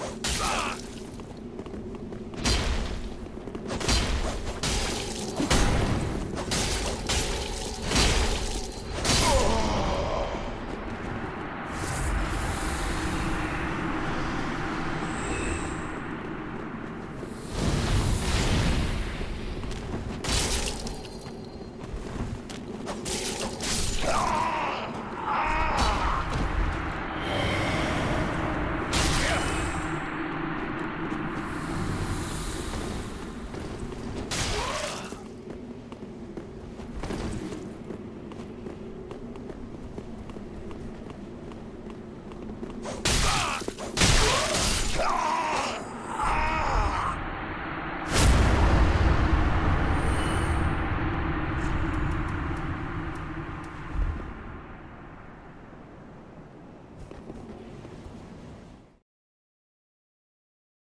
Ah!